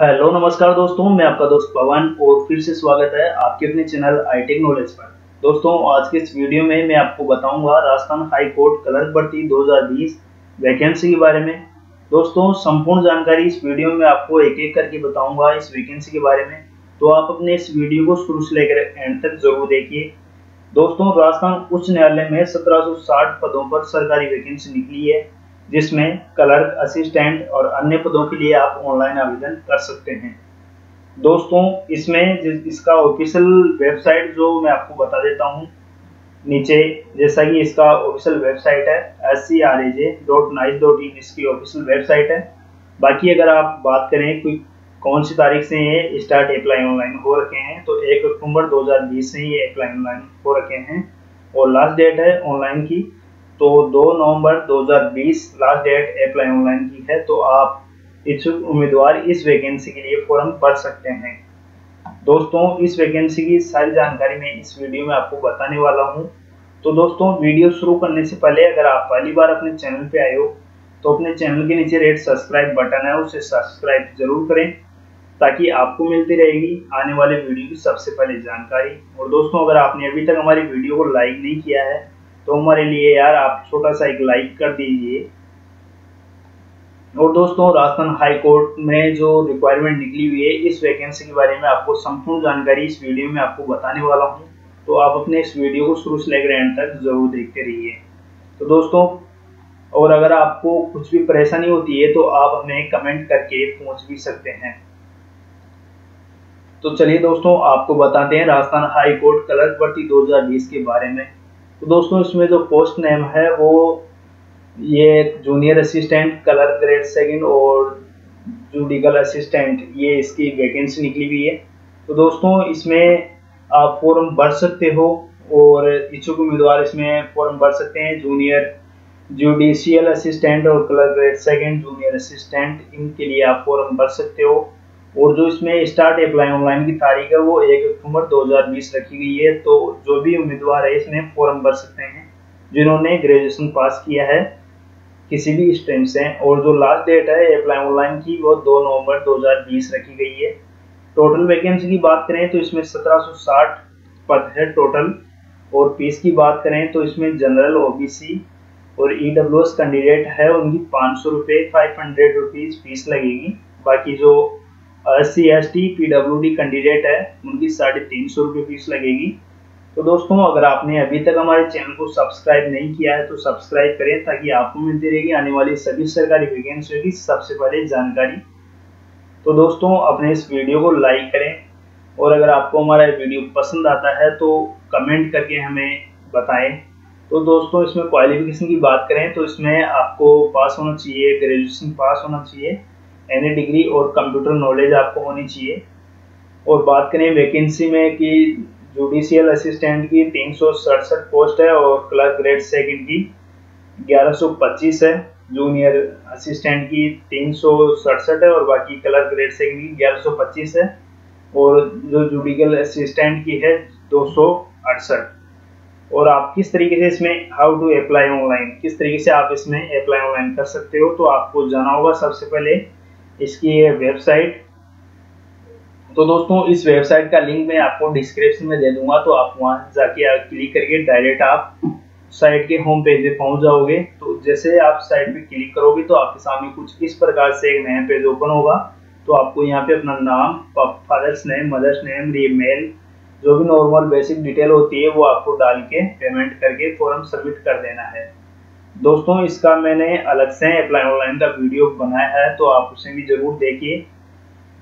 Hello, नमस्कार दोस्तों, मैं आपका दोस्त पवन और फिर से स्वागत है आपके अपने चैनल आई टेक नॉलेज पर। दोस्तों, आज के इस वीडियो में मैं आपको बताऊँगा राजस्थान हाई कोर्ट क्लर्क भर्ती 2020 वैकेंसी के बारे में। दोस्तों, संपूर्ण जानकारी इस वीडियो में आपको एक एक करके बताऊँगा इस वैकेंसी के बारे में। तो आप अपने इस वीडियो को शुरू से लेकर एंड तक ज़रूर देखिए। दोस्तों, राजस्थान उच्च न्यायालय में सत्रह सौ साठ पदों पर सरकारी वैकेंसी निकली है। जिसमें क्लर्क, असिस्टेंट और अन्य पदों के लिए आप ऑनलाइन आवेदन कर सकते हैं। दोस्तों, इसमें इसका ऑफिशियल वेबसाइट जो मैं आपको बता देता हूँ, नीचे जैसा कि इसका ऑफिशियल वेबसाइट है S C R A J dot nic dot in इसकी ऑफिशियल वेबसाइट है। बाकी अगर आप बात करें कोई कौन सी तारीख से ये स्टार्ट अप्लाई ऑनलाइन हो रखे हैं तो एक अक्टूबर 2020 से ये अप्लाई ऑनलाइन हो रखे हैं। और लास्ट डेट है ऑनलाइन की तो 2 नवंबर 2020 लास्ट डेट अप्लाई ऑनलाइन की है तो आप इच्छुक उम्मीदवार इस वैकेंसी के लिए फॉर्म भर सकते हैं। दोस्तों, इस वैकेंसी की सारी जानकारी मैं इस वीडियो में आपको बताने वाला हूँ। तो दोस्तों वीडियो शुरू करने से पहले अगर आप पहली बार अपने चैनल पे आए हो तो अपने चैनल के नीचे रेड सब्सक्राइब बटन है, उसे सब्सक्राइब ज़रूर करें, ताकि आपको मिलती रहेगी आने वाले वीडियो की सबसे पहले जानकारी। और दोस्तों, अगर आपने अभी तक हमारी वीडियो को लाइक नहीं किया है तो हमारे लिए यार आप छोटा सा एक लाइक कर दीजिए। और दोस्तों, राजस्थान हाई कोर्ट में जो रिक्वायरमेंट निकली हुई है, इस वैकेंसी के बारे में आपको संपूर्ण जानकारी इस वीडियो में आपको बताने वाला हूँ। तो आप अपने इस वीडियो को शुरू से लेकर एंड तक ज़रूर देखते रहिए। तो दोस्तों, और अगर आपको कुछ भी परेशानी होती है तो आप हमें कमेंट करके पूछ भी सकते हैं। तो चलिए दोस्तों, आपको बताते हैं राजस्थान हाई कोर्ट क्लर्क भर्ती 2020 के बारे में। तो दोस्तों, इसमें जो पोस्ट नेम है, वो ये junior assistant clerk grade second और जुडिकल असिस्टेंट ये इसकी वैकेंसी निकली हुई है। तो दोस्तों, इसमें आप फॉर्म भर सकते हो और इच्छुक उम्मीदवार इसमें फॉर्म भर सकते हैं। जूनियर जुडिशियल असिस्टेंट और clerk grade second junior assistant इनके लिए आप फॉर्म भर सकते हो। और जो इसमें स्टार्ट अप्लाई ऑनलाइन की तारीख है, वो एक अक्टूबर 2020 रखी गई है। तो जो भी उम्मीदवार है, इसमें फॉर्म भर सकते हैं, जिन्होंने ग्रेजुएशन पास किया है, किसी भी स्ट्रीम से। और जो लास्ट डेट है अप्लाई ऑनलाइन की, वो 2 नवंबर 2020 रखी गई है। टोटल वैकेंसी की बात करें तो इसमें 1760 पद है टोटल और फ़ीस की बात करें तो इसमें जनरल ओबीसी और ईडब्ल्यूएस कैंडिडेट है, उनकी पाँच सौ रुपये फाइव हंड्रेड रुपीज़ फ़ीस लगेगी। बाकी जो S C S T P W D candidate है, उनकी साढ़े तीन सौ रुपये फ़ीस लगेगी। तो दोस्तों, अगर आपने अभी तक हमारे चैनल को सब्सक्राइब नहीं किया है तो सब्सक्राइब करें ताकि आपको मिलती रहेगी आने वाली सभी सरकारी वैकेंसियों की सबसे पहले जानकारी। तो दोस्तों, अपने इस वीडियो को लाइक करें और अगर आपको हमारा वीडियो पसंद आता है तो कमेंट करके हमें बताएँ। तो दोस्तों, इसमें क्वालिफिकेशन की बात करें तो इसमें आपको पास होना चाहिए ग्रेजुएशन पास होना चाहिए। एनी डिग्री और कंप्यूटर नॉलेज आपको होनी चाहिए। और बात करें वैकेंसी में कि जुडिशियल असिस्टेंट की तीन सौ सड़सठ पोस्ट है और क्लर्क ग्रेड सेकंड की 1125 है। जूनियर असिस्टेंट की तीन सौ सड़सठ है और बाकी क्लर्क ग्रेड सेकंड की 1125 है। और जो जुडिकल असिस्टेंट की है दो और आप किस तरीके से इसमें हाउ टू अप्लाई ऑनलाइन किस तरीके से आप इसमें अप्लाई ऑनलाइन कर सकते हो तो आपको जाना होगा सबसे पहले इसकी है वेबसाइट तो दोस्तों, इस वेबसाइट का लिंक मैं आपको डिस्क्रिप्शन में दे दूँगा तो आप वहाँ जाके क्लिक करके डायरेक्ट आप साइट के होम पेज पे पहुँच जाओगे। तो जैसे आप साइट पे क्लिक करोगे तो आपके सामने कुछ इस प्रकार से एक नया पेज ओपन होगा। तो आपको यहाँ पे अपना नाम father's name mother's name email जो भी नॉर्मल बेसिक डिटेल होती है, वो आपको डाल के पेमेंट करके फॉर्म सबमिट कर देना है। दोस्तों, इसका मैंने अलग से अप्लाई ऑनलाइन का वीडियो बनाया है तो आप उसे भी ज़रूर देखिए।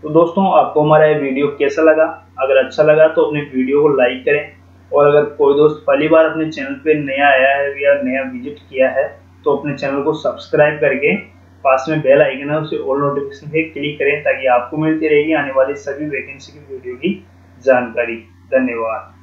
तो दोस्तों, आपको हमारा ये वीडियो कैसा लगा? अगर अच्छा लगा तो अपने वीडियो को लाइक करें। और अगर कोई दोस्त पहली बार अपने चैनल पे नया आया है या नया विज़िट किया है तो अपने चैनल को सब्सक्राइब करके पास में बेल आइकन है, उसे ऑल नोटिफिकेशन पे क्लिक करें, ताकि आपको मिलती रहेगी आने वाली सभी वैकेंसी की वीडियो की जानकारी। धन्यवाद।